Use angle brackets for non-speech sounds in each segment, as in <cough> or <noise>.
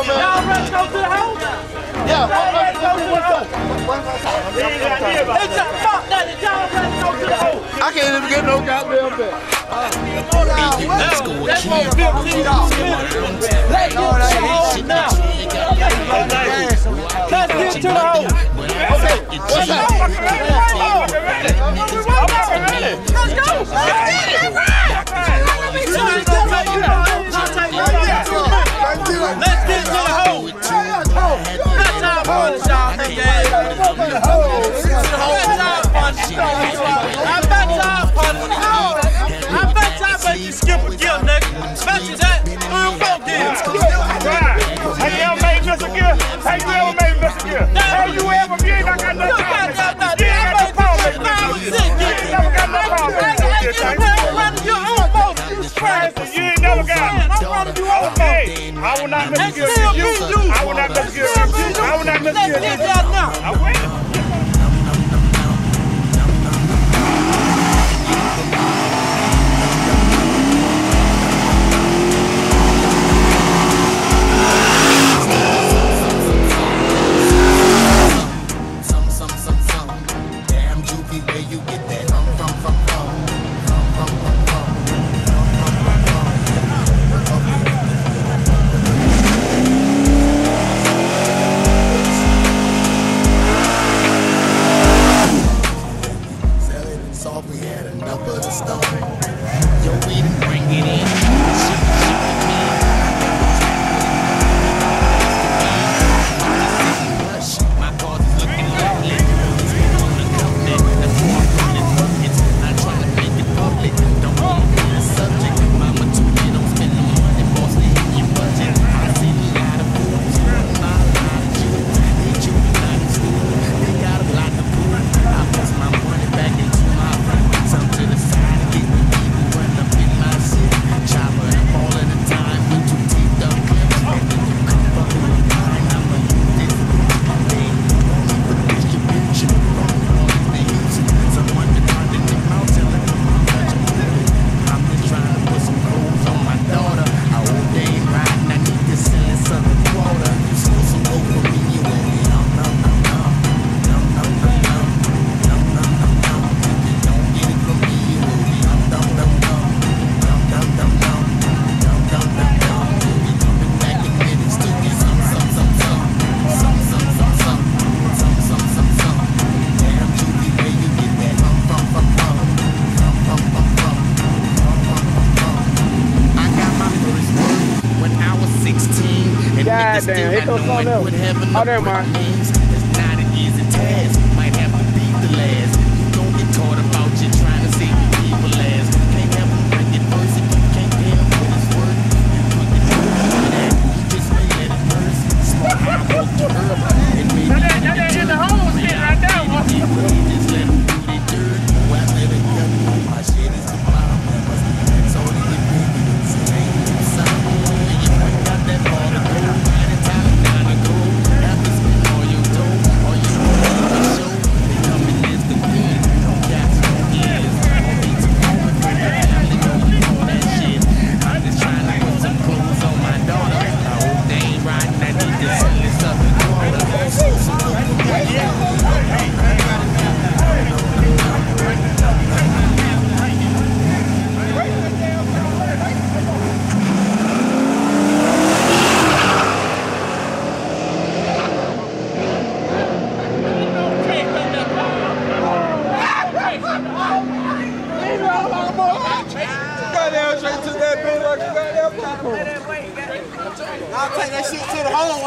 man. Y'all ready to go to the? Yeah, one ready to go to the. Fuck that, y'all ready to go to the. I can't even get no goddamn bet. Let's go with different gift, nigga. Especially that real folk gift. Have you ever made this a? Have you ever made this a? Have you ever? You ain't not got no problem. You ain't got no problem making this gift. You ain't never got no problem making this gift. You ain't never got Okay, I will not mess with you. I will not mess with you. I will not mess with you. I win. God damn, here goes. Oh, never mind.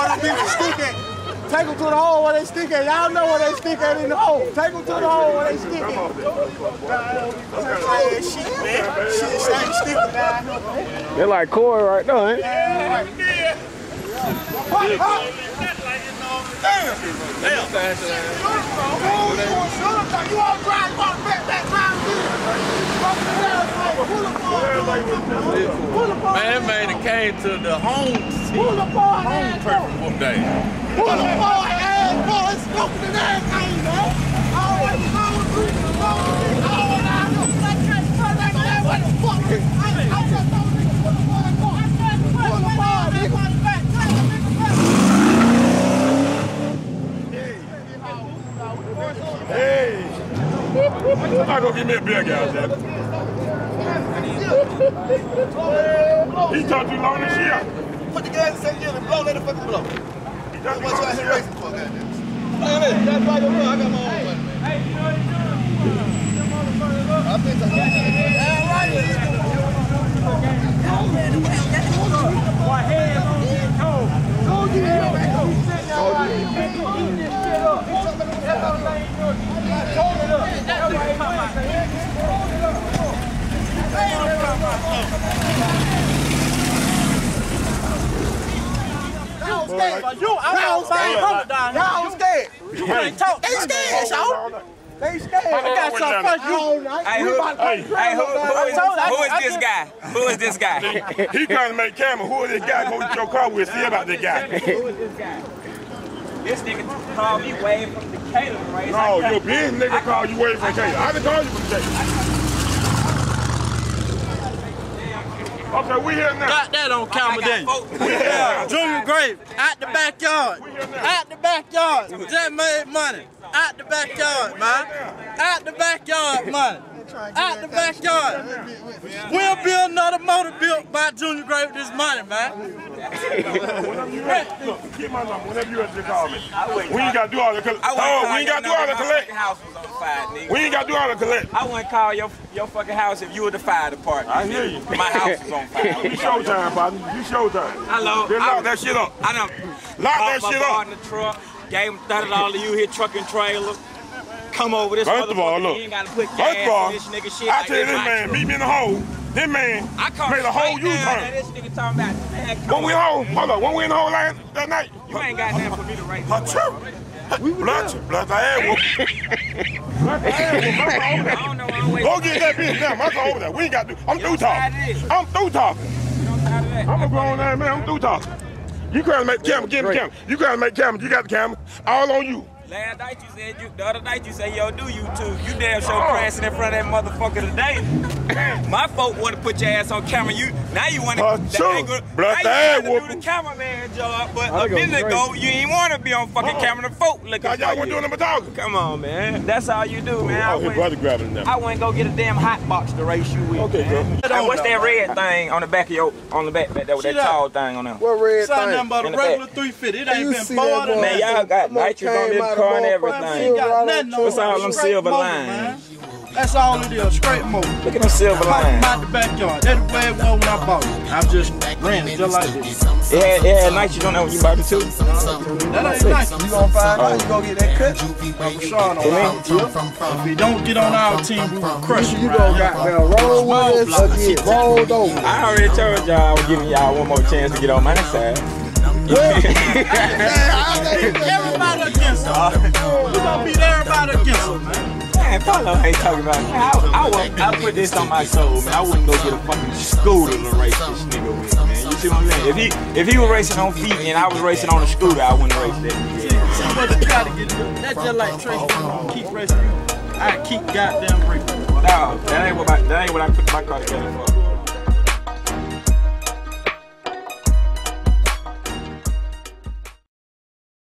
where the people stink at. Take them to the hole where they stick at. Y'all know where they stick at in the hole. Take them to the hole where they stick at. Hey, shit, man. Shit, same stinking down They're like corn right now, ain't Yeah, Damn! Damn! You that man came to the home seat, home person one day. Pull the boy ass, boy, smoking his ass, I ain't know. Always always reaching the the fuck. I just told niggas, pull the the me a beer, guys. He talked too long this year. Put the gas in the second gear and blow, let it fucking blow. He That's talked what too you long out this here year. racing for, goddamn. Look at this. That's why you know I got my own money. I think I got that. But you, I'm on five hundred down here. Y'all scared. You can't talk. They scared, y'all. They scared. I got some first. You, All. Hey, who- Hey, Hey, who, who, I is, told- I- who is this guy? Who is this guy? he trying to make camera. Who is this guy? Go get your car with. See about this guy. Who is this guy? This nigga called me way from Decatur, right? No, your business nigga called you away from K. I didn't call you from K. Okay, we here now. got that on camera, then. Yeah. Junior Grave, out the backyard. Out the backyard. Just made money. Out the backyard, man. Out the backyard, money. Out the backyard. We'll build another motor built by Junior Grave with this money, man. Whenever you ready, look, get my number. Whenever you ready to call me. We ain't got to do all the collect. I Oh, we ain't got to do all the number if my collect. house was on fire, nigga. We ain't got to do all the collect. I wouldn't call your your fucking house if you were the fire department. I hear you. My house is on fire. You showtime, partner. You showtime. Hello. Then lock that shit up. I done Lock that shit up. in the truck, gave him thirty dollars. You hit truck and trailer. Come over this First of all, look. You ain't gotta put First gas of all, this nigga shit. I like tell you this man truck. beat me in the hole. This man I made a whole straight down U-turn. This nigga talking about, man, When we on. home, hold up, when we in the hole last that night, You ain't got nothing for me to race her this trip. Blood, blood, I had one. Blood, I had one. My car over I don't know I'm waiting. Go get that bitch now. My car over there. We ain't got to do. I'm through know how it talking. I'm through talking. Out of that. I'm a grown ass man. I'm through talking. You can't make the camera. Give me the camera. You can't make the camera. You got the camera. All on you. Last night you said you, the other night you said, yo, do you too? You damn sure Oh. crashing in front of that motherfucker today. <laughs> My folk want to put your ass on camera. You now you want to. Uh, sure. Blood the ass now you want to do the cameraman job, but I a minute ago you ain't want to be on fucking Uh-uh. camera. The folk looking Cause y'all for wasn't you. doing them talking. Come on, man. That's all you do, man. I Oh, his went, brother grabbing them I went go get a damn hot box to race you with. Okay, bro. man. Hey, what's that red thing on the back of your on the back, back there with that See that? tall thing on there? What red Son, nothing thing? but a In the regular back. 350. It You ain't been see that? Man, y'all got That nitrous on this car and everything. ain't got nothing on What's all it. them Straight silver motor, lines? Man. That's all it is, straight motor. Look at them silver Pop lines. out the backyard. That's the way it was when I bought it. I just ran it just like this. It had, it had nitrous on there when you bought it too. That ain't nice. You gonna find out, you gonna get that cut. Sean on our If we don't get on our team, we will crush You him. go goddamn roll with us or get rolled over. I already told y'all I was giving y'all one more chance to get on my side. <laughs> Everybody against him. We gonna beat everybody against him, man. Man, follow ain't talking about me. I, I, I put this on my soul, man. I wouldn't go get a fucking scooter to race this nigga with, man. You see what I'm saying? If he if he was racing on feet and I was racing on a scooter, I wouldn't race that. See what you gotta get. That's just like Tracy. Keep racing. I keep goddamn breaking. No, that ain't what I, that ain't what I put my car together for.